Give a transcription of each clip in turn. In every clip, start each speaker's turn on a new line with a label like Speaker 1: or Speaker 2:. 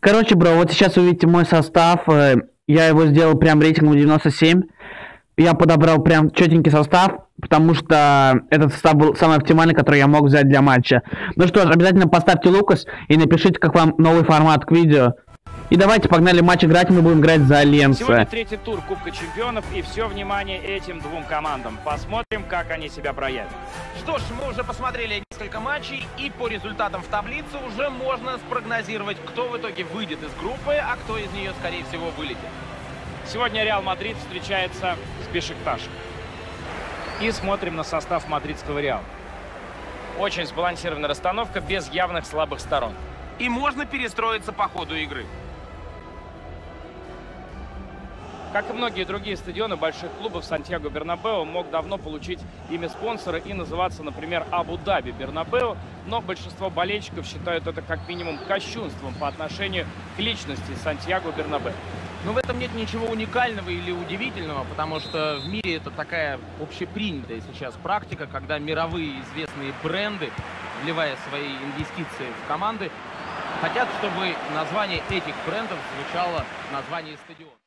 Speaker 1: Короче, бро, вот сейчас вы видите мой состав. э, Я его сделал прям рейтингом 97. Я подобрал прям четенький состав, потому что этот состав был самый оптимальный, который я мог взять для матча. Ну что ж, обязательно поставьте лукас и напишите, как вам новый формат к видео. И давайте, погнали матч играть, мы будем играть за
Speaker 2: Сегодня
Speaker 1: Ленса.
Speaker 2: третий тур Кубка Чемпионов и все внимание этим двум командам. Посмотрим, как они себя проявят.
Speaker 3: Что ж, мы уже посмотрели несколько матчей, и по результатам в таблице уже можно спрогнозировать, кто в итоге выйдет из группы, а кто из нее, скорее всего, вылетит.
Speaker 2: Сегодня Реал Мадрид встречается с Бешикташем. И смотрим на состав мадридского Реала. Очень сбалансированная расстановка, без явных слабых сторон.
Speaker 3: И можно перестроиться по ходу игры.
Speaker 2: Как и многие другие стадионы больших клубов, Сантьяго Бернабео мог давно получить имя спонсора и называться, например, Абу-Даби Бернабео, но большинство болельщиков считают это как минимум кощунством по отношению к личности Сантьяго Бернабео.
Speaker 3: Но в этом нет ничего уникального или удивительного, потому что в мире это такая общепринятая сейчас практика, когда мировые известные бренды, вливая свои инвестиции в команды, хотят, чтобы название этих брендов звучало в названии стадиона.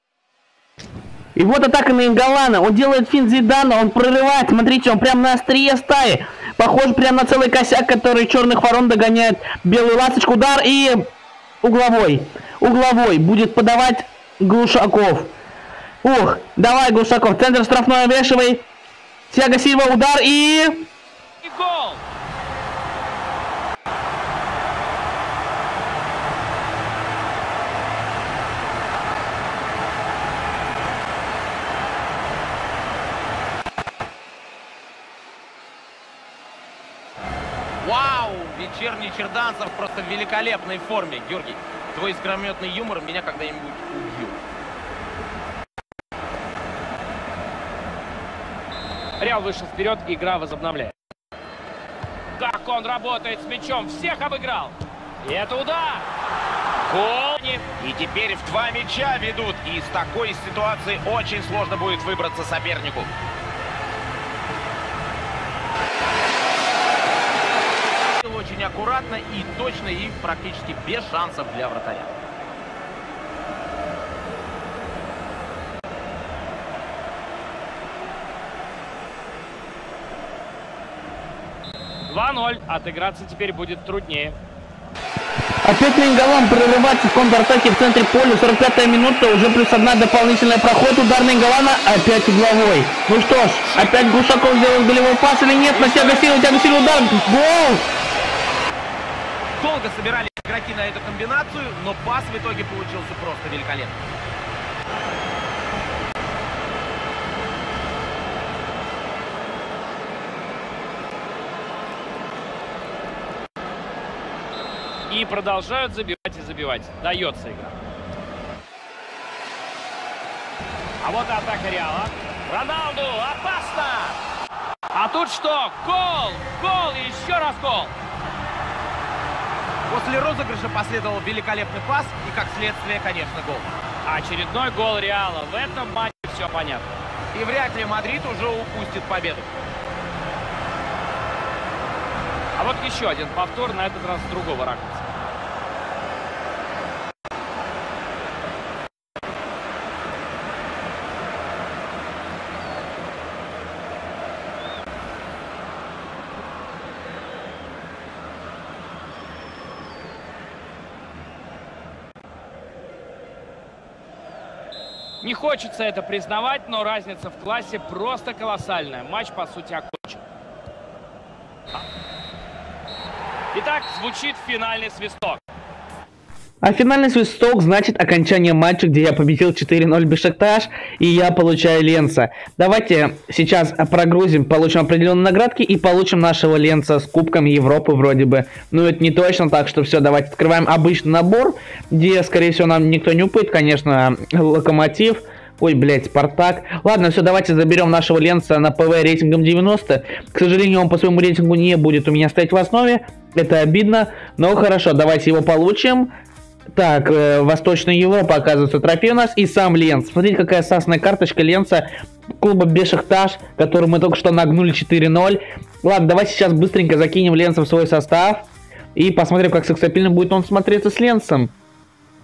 Speaker 1: И вот атака на Ингалана. Он делает финт Зидана, он прорывает. Смотрите, он прям на острие стаи. Похож прям на целый косяк, который черных ворон догоняет белую ласточку. Удар и угловой. Угловой. Будет подавать Глушаков. Ух, давай, Глушаков. Центр штрафной обвешивай. Тяга Сильва, удар. И
Speaker 2: гол!
Speaker 3: Вау! Вечерний Черданцев просто в великолепной форме. Георгий, твой искрометный юмор меня когда-нибудь убьет.
Speaker 2: Реал вышел вперед, игра возобновляет. Как он работает с мячом, всех обыграл. И это удар. Гол.
Speaker 3: И теперь в два мяча ведут. И из такой ситуации очень сложно будет выбраться сопернику. Очень аккуратно и точно, и практически без шансов для вратаря.
Speaker 2: Два 2-0. Отыграться теперь будет труднее.
Speaker 1: Опять Нингалан прорывается в контратаке в центре поля. 45-я минута, уже плюс одна дополнительная проход. Удар Нингалана опять угловой. Ну что ж, опять Глушаков сделал голевой пас или нет? На тяга силы, тяга силы, удар. Гол!
Speaker 3: Долго собирали игроки на эту комбинацию, но пас в итоге получился просто великолепный.
Speaker 2: И продолжают забивать и забивать. Дается игра. А вот атака Реала. Роналду, опасно! А тут что? Гол! Гол и еще раз гол!
Speaker 3: После розыгрыша последовал великолепный пас и, как следствие, конечно, гол.
Speaker 2: Очередной гол Реала. В этом матче все понятно.
Speaker 3: И вряд ли Мадрид уже упустит победу.
Speaker 2: А вот еще один повтор, на этот раз с другого ракурса. Не хочется это признавать, но разница в классе просто колоссальная. Матч, по сути, окончен. Итак, звучит финальный свисток.
Speaker 1: А финальный свисток значит окончание матча, где я победил 4-0 Бешикташ, и я получаю Ленца. Давайте сейчас прогрузим, получим определенные наградки и получим нашего Ленца с Кубком Европы вроде бы. Ну, это не точно так, что все, давайте открываем обычный набор, где, скорее всего, нам никто не упыт, конечно, Локомотив. Ой, блядь, Спартак. Ладно, все, давайте заберем нашего Ленца на ПВ рейтингом 90. К сожалению, он по своему рейтингу не будет у меня стоять в основе. Это обидно, но хорошо, давайте его получим. Так, э, Восточная Европа, оказывается, трофей у нас. И сам Ленц. Смотрите, какая сасная карточка Ленца клуба Бешикташ, который мы только что нагнули 4-0. Ладно, давайте сейчас быстренько закинем Ленца в свой состав. И посмотрим, как сексапильно будет он смотреться с Ленцем.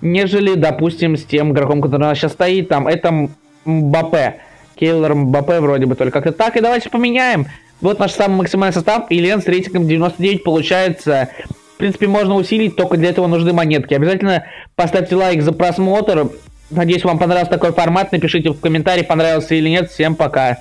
Speaker 1: нежели, допустим, с тем игроком, который у нас сейчас стоит, там, это Мбаппе. Кейлор Мбаппе вроде бы только как-то так. И давайте поменяем. Вот наш самый максимальный состав. И Лен с рейтингом 99 получается. В принципе, можно усилить, только для этого нужны монетки. Обязательно поставьте лайк за просмотр. Надеюсь, вам понравился такой формат. Напишите в комментарии, понравился или нет. Всем пока.